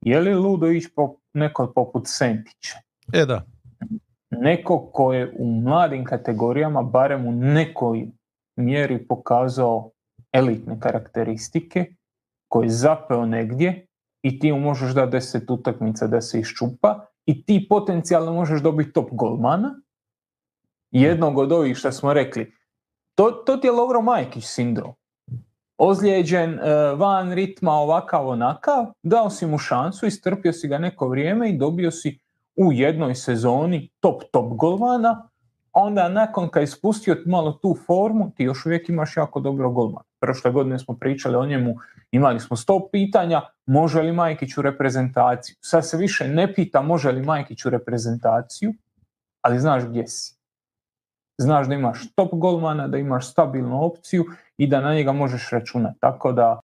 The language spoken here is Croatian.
je li ludo ići po neko poput Sentića? E da. Neko ko je u mladim kategorijama, barem u nekoj mjeri pokazao elitne karakteristike, koji je zapeo negdje i ti mu možeš dati deset utakmica da se iščupa i ti potencijalno možeš dobiti top golmana, jednog od ovih što smo rekli. To, to ti je Lovro Majkić sindrom. Ozlijeđen, e, van ritma, ovakav, onakav, dao si mu šansu, istrpio si ga neko vrijeme i dobio si u jednoj sezoni top top golmana, onda nakon kad je spustio malo tu formu, ti još uvijek imaš jako dobro golmana. Prošle godine smo pričali o njemu, imali smo sto pitanja, može li Majkić u reprezentaciju. Sad se više ne pita može li Majkić u reprezentaciju, ali znaš gdje si. Znaš da imaš top golmana, da imaš stabilnu opciju i da na njega možeš računati. Tako da